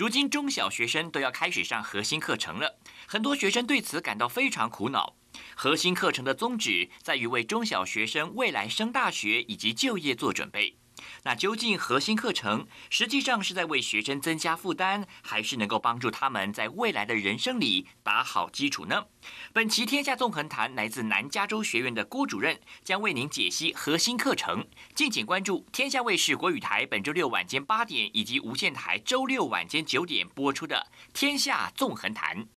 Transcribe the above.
如今中小学生都要开始上核心课程了，很多学生对此感到非常苦恼。核心课程的宗旨在于为中小学生未来升大学以及就业做准备。那究竟核心课程实际上是在为学生增加负担，还是能够帮助他们在未来的人生里打好基础呢？本期《天下纵横谈》来自南加州学院的郭主任将为您解析核心课程，敬请关注天下卫视国语台本周六晚间八点以及无线台周六晚间九点播出的《天下纵横谈》。